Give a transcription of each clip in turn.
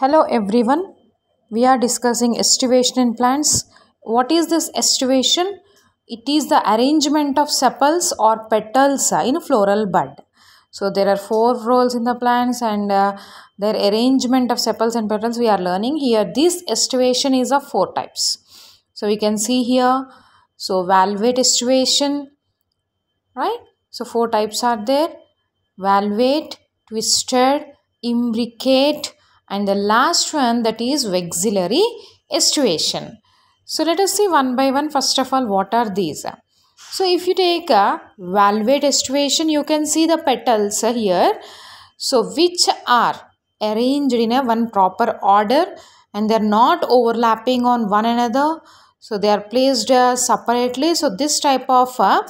Hello everyone. We are discussing estivation in plants. What is this estivation? It is the arrangement of sepals or petals in a floral bud. So there are four whorls in the plants and uh, their arrangement of sepals and petals we are learning here. This estivation is of four types. So we can see here. So valvate estivation, right? So four types are there. Valvate, twisted, imbricate and the last one that is vexillary estivation. So let us see one by one first of all what are these. So if you take a valvate estivation you can see the petals here. So which are arranged in a one proper order and they are not overlapping on one another. So they are placed uh, separately. So this type of uh,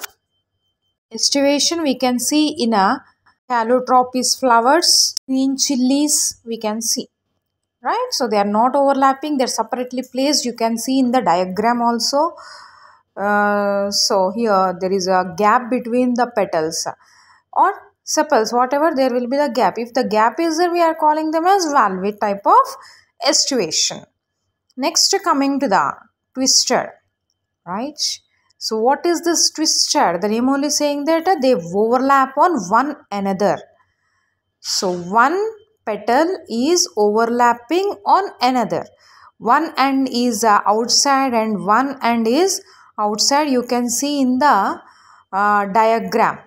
estivation we can see in a calotropis flowers, green chilies we can see right? So they are not overlapping they're separately placed. You can see in the diagram also. Uh, so here there is a gap between the petals. Or sepals whatever there will be the gap. If the gap is there we are calling them as valve type of estivation next coming to the twister. Right? So what is this twister? The name only saying that they overlap on one another. So one petal is overlapping on another. One end is uh, outside and one end is outside. You can see in the uh, diagram.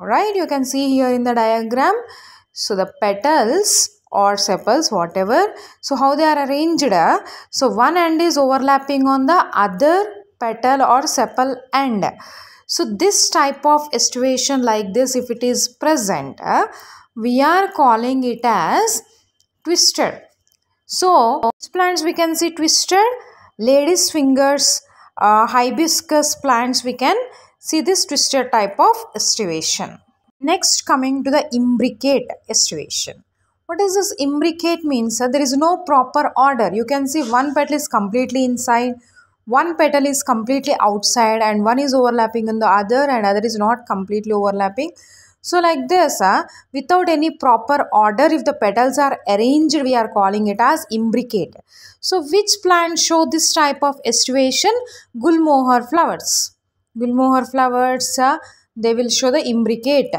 Right you can see here in the diagram. So the petals or sepals whatever. So how they are arranged? Uh, so one end is overlapping on the other petal or sepal end. So this type of situation like this if it is present uh, we are calling it as twister. So, plants we can see twisted, lady's fingers, uh, hibiscus plants we can see this twister type of estivation. Next coming to the imbricate estivation. What does this imbricate means? Uh, there is no proper order. You can see one petal is completely inside, one petal is completely outside and one is overlapping in the other and other is not completely overlapping so like this, uh, without any proper order, if the petals are arranged, we are calling it as imbricate. So which plant show this type of estivation? Gulmohar flowers. Gulmohar flowers, uh, they will show the imbricate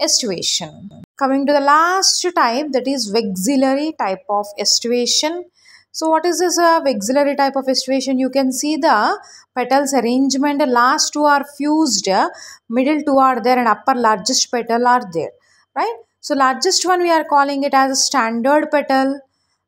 estivation. Coming to the last type that is vexillary type of estivation. So what is this uh, vexillary type of estivation? You can see the petals arrangement. Last two are fused, middle two are there and upper largest petal are there. Right? So largest one we are calling it as a standard petal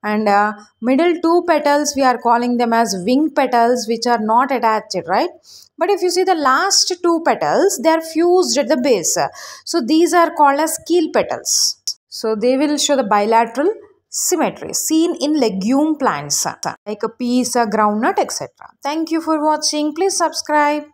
and uh, middle two petals we are calling them as wing petals which are not attached right but if you see the last two petals they are fused at the base so these are called as keel petals so they will show the bilateral symmetry seen in legume plants like a peas, a groundnut, etc. Thank you for watching. Please subscribe.